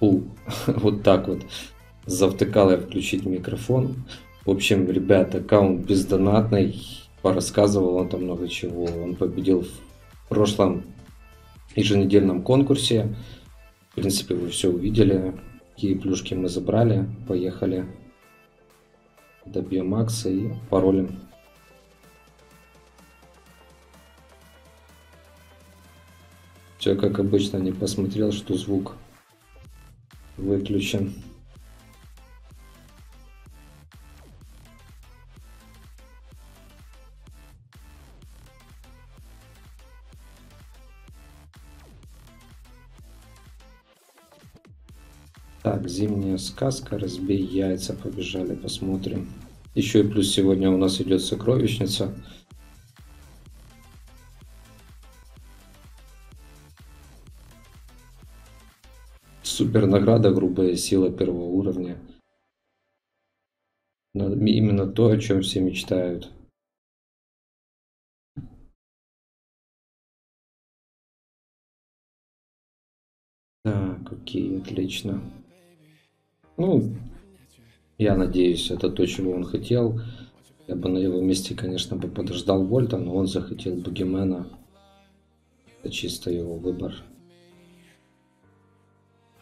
Фу, вот так вот. Завтыкал я включить микрофон. В общем, ребят, аккаунт бездонатный. Порассказывал он там много чего. Он победил в прошлом еженедельном конкурсе. В принципе, вы все увидели. Какие плюшки мы забрали. Поехали. Добьем Макса и паролем. Все как обычно, не посмотрел, что звук выключен. Так, зимняя сказка, разбей яйца, побежали, посмотрим. Еще и плюс сегодня у нас идет сокровищница. Супер награда, грубая сила первого уровня. Именно то, о чем все мечтают. Так, окей, отлично. Ну, я надеюсь, это то, чего он хотел. Я бы на его месте, конечно, бы подождал Вольта, но он захотел Бугимена. Это чисто его выбор.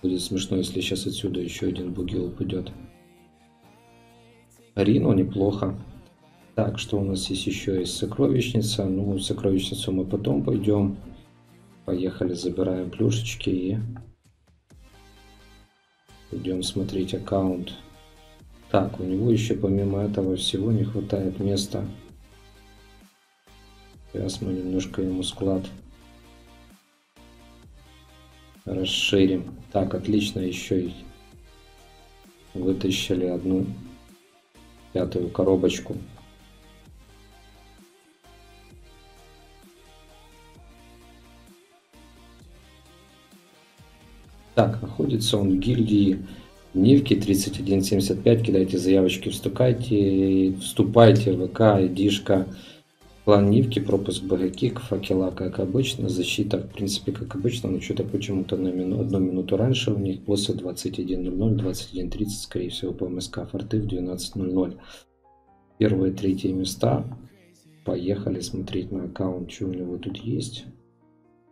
Будет смешно, если сейчас отсюда еще один буги упадет. Рино неплохо. Так, что у нас есть еще? Есть сокровищница. Ну, сокровищницу мы потом пойдем. Поехали, забираем плюшечки и идем смотреть аккаунт. Так, у него еще помимо этого всего не хватает места. Сейчас мы немножко ему склад расширим. Так, отлично, еще и вытащили одну пятую коробочку. Так, находится он в гильдии Нивки 3175. Кидайте заявочки, вступайте, вступайте в ВК, Дишка. План Нивки, пропуск БГКИК, факела, как обычно, защита, в принципе, как обычно, но что-то почему-то на мину, одну минуту раньше у них, боссы 21.00, 21.30, скорее всего, по МСК, форты в 12.00. Первые, третьи места. Поехали смотреть на аккаунт, что у него тут есть.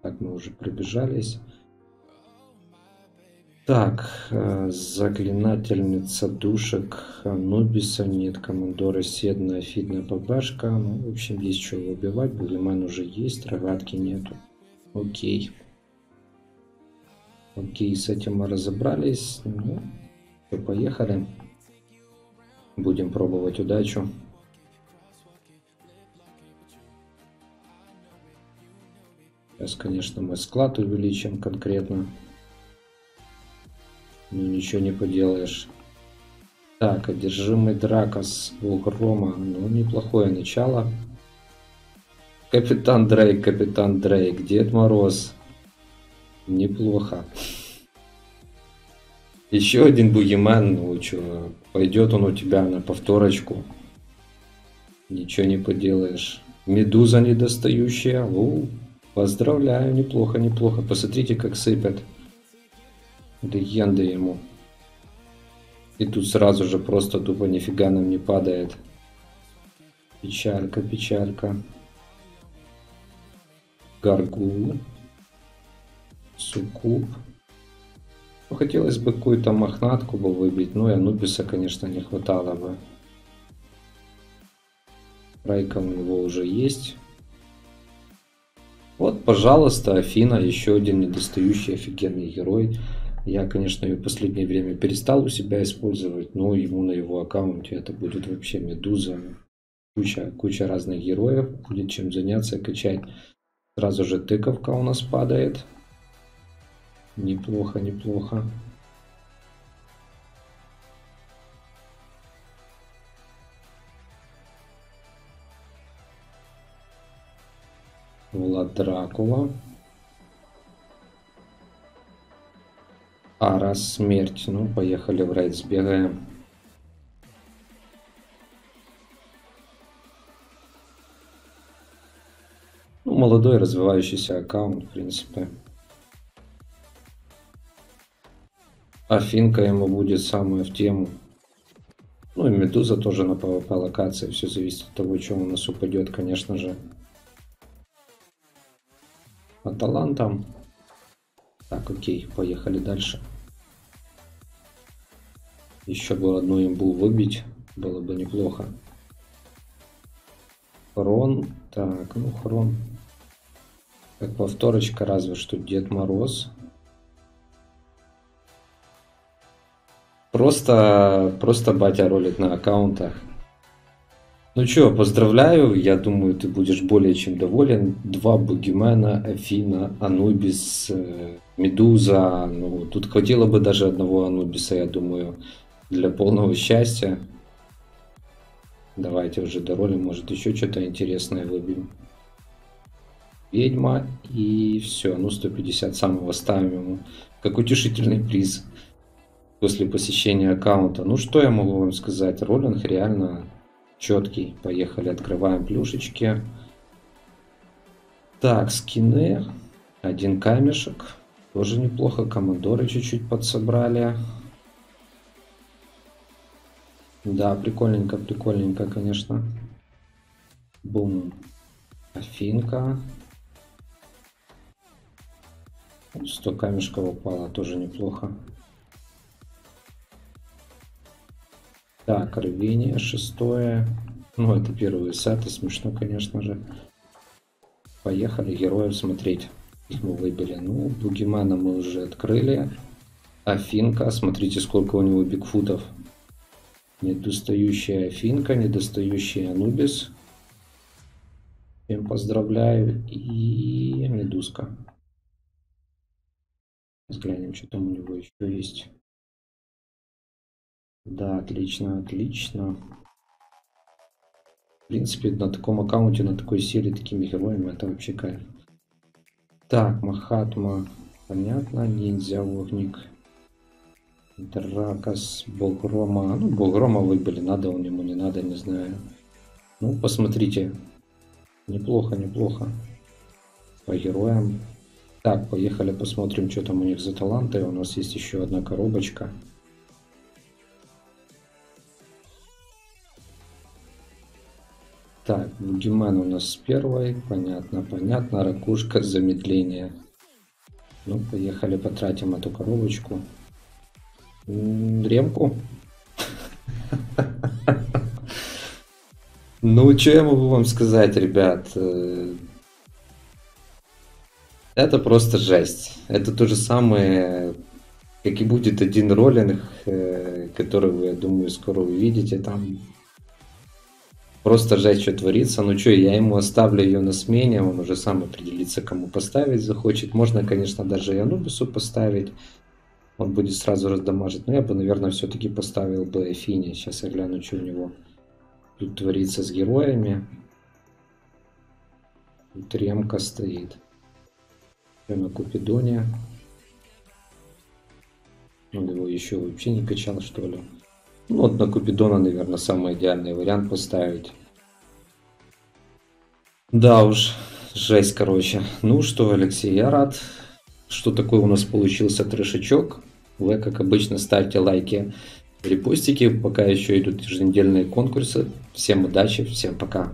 Так, мы уже пробежались. Так, э, заклинательница душек Анубиса, нет, командора Седна, Фидна ПБшка. Ну, в общем, есть что выбивать, Булиман уже есть, рогатки нету. Окей. Окей, с этим мы разобрались. Ну, то поехали. Будем пробовать удачу. Сейчас, конечно, мы склад увеличим конкретно. Ну ничего не поделаешь. Так, одержимый Дракос у Грома. Ну, неплохое начало. Капитан Дрейк, Капитан Дрейк, Дед Мороз. Неплохо. Еще один бугимен, ну что, пойдет он у тебя на повторочку. Ничего не поделаешь. Медуза недостающая. О, поздравляю, неплохо, неплохо. Посмотрите, как сыпят легенды ему. И тут сразу же просто тупо нифига нам не падает. Печалька, печалька. Гаргул. Сукуб. Ну, хотелось бы какую-то мохнатку бы выбить, но и Анубиса, конечно, не хватало бы. Райка у него уже есть. Вот, пожалуйста, Афина, еще один недостающий офигенный герой. Я, конечно, ее в последнее время перестал у себя использовать, но ему на его аккаунте это будет вообще медуза. Куча, куча разных героев, будет чем заняться, качать. Сразу же тыковка у нас падает. Неплохо, неплохо. Влад Дракула. А, раз смерть. Ну, поехали в рейд, сбегаем. Ну, молодой развивающийся аккаунт, в принципе. Афинка ему будет самая в тему. Ну и Медуза тоже на PvP локации. Все зависит от того, что у нас упадет, конечно же. По талантам. Так, окей, поехали дальше. Еще бы одну имбу выбить, было бы неплохо. Хрон, так, ну хрон. Как повторочка, разве что Дед Мороз. Просто, просто батя ролит на аккаунтах. Ну что, поздравляю, я думаю, ты будешь более чем доволен. Два Бугимена, Афина, Анубис, э, Медуза. Ну, тут хватило бы даже одного Анубиса, я думаю, для полного счастья. Давайте уже до роли, может еще что-то интересное выбьем. Ведьма и все, ну 150 самого ставим ему. Как утешительный приз после посещения аккаунта. Ну что я могу вам сказать, роллинг реально четкий. Поехали, открываем плюшечки. Так, скины. Один камешек. Тоже неплохо. Командоры чуть-чуть подсобрали. Да, прикольненько, прикольненько, конечно. Бум. Афинка. 100 камешков упало, тоже неплохо. Так, рвение шестое. Ну, это первые сеты, смешно, конечно же. Поехали героев смотреть. Их мы выбили. Ну, Бугимана мы уже открыли. Афинка, смотрите, сколько у него бигфутов. Недостающая Афинка, недостающий Анубис. Всем поздравляю. И Медузка. Взглянем, что там у него еще есть. Да, отлично, отлично. В принципе, на таком аккаунте, на такой серии, такими героями, это вообще кайф. Так, Махатма, понятно, ниндзя, огник. Дракос, Богрома. Ну, Богрома выбили, надо он ему, не надо, не знаю. Ну, посмотрите. Неплохо, неплохо. По героям. Так, поехали посмотрим, что там у них за таланты. У нас есть еще одна коробочка. Так, Бугимен у нас с первой. Понятно, понятно. Ракушка, замедление. Ну, поехали, потратим эту коробочку. Ремку. Ну, что я могу вам сказать, ребят? Э, это просто жесть. Это то же самое, как и будет один роллинг, э, который вы, я думаю, скоро увидите. Там Просто жать, что творится. Ну что, я ему оставлю ее на смене, он уже сам определится, кому поставить захочет. Можно, конечно, даже и Анубису поставить. Он будет сразу раздамажить. Но я бы, наверное, все-таки поставил бы Эфини. Сейчас я гляну, что у него тут творится с героями. Тут ремка стоит. На Купидоне. Он его еще вообще не качал, что ли. Ну, вот на Купидона, наверное, самый идеальный вариант поставить. Да уж, жесть, короче. Ну что, Алексей, я рад, что такой у нас получился трешечок. Вы, как обычно, ставьте лайки, репостики, пока еще идут еженедельные конкурсы. Всем удачи, всем пока.